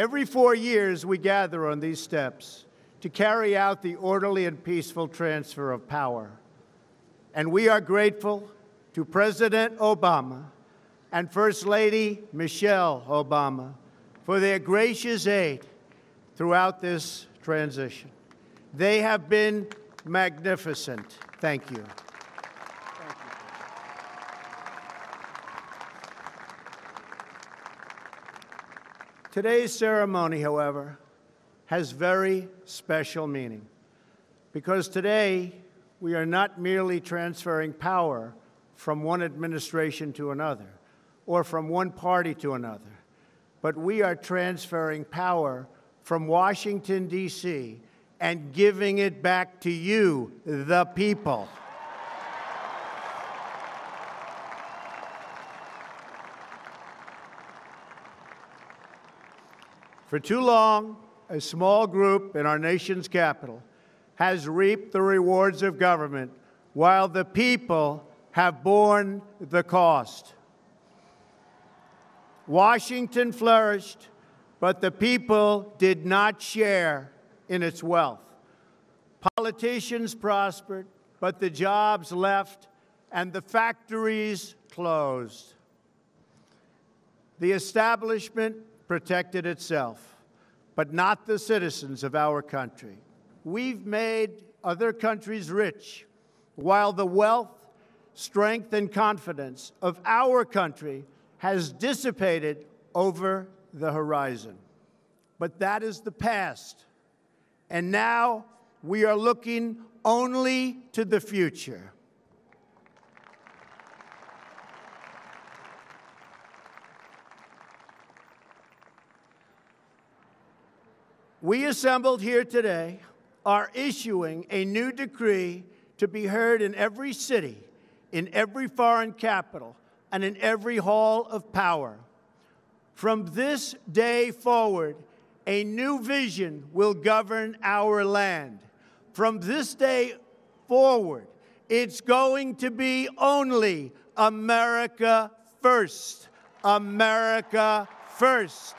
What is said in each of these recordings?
Every four years, we gather on these steps to carry out the orderly and peaceful transfer of power. And we are grateful to President Obama and First Lady Michelle Obama for their gracious aid throughout this transition. They have been magnificent. Thank you. Today's ceremony, however, has very special meaning because today we are not merely transferring power from one administration to another or from one party to another, but we are transferring power from Washington, D.C., and giving it back to you, the people. For too long, a small group in our nation's capital has reaped the rewards of government while the people have borne the cost. Washington flourished, but the people did not share in its wealth. Politicians prospered, but the jobs left and the factories closed. The establishment protected itself, but not the citizens of our country. We've made other countries rich, while the wealth, strength, and confidence of our country has dissipated over the horizon. But that is the past. And now we are looking only to the future. We assembled here today are issuing a new decree to be heard in every city, in every foreign capital, and in every hall of power. From this day forward, a new vision will govern our land. From this day forward, it's going to be only America first. America first.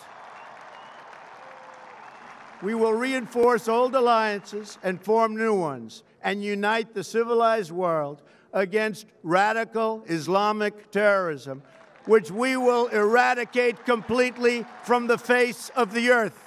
We will reinforce old alliances and form new ones and unite the civilized world against radical Islamic terrorism, which we will eradicate completely from the face of the earth.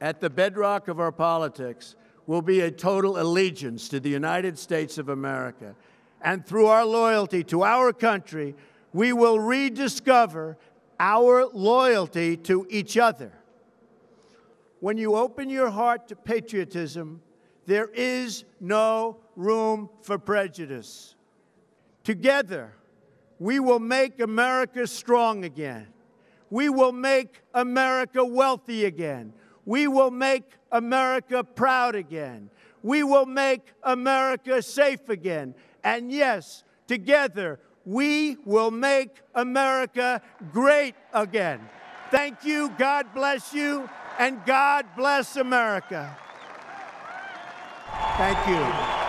At the bedrock of our politics will be a total allegiance to the United States of America. And through our loyalty to our country, we will rediscover our loyalty to each other. When you open your heart to patriotism, there is no room for prejudice. Together, we will make America strong again. We will make America wealthy again. We will make America proud again. We will make America safe again. And yes, together, we will make America great again. Thank you. God bless you. And God bless America. Thank you.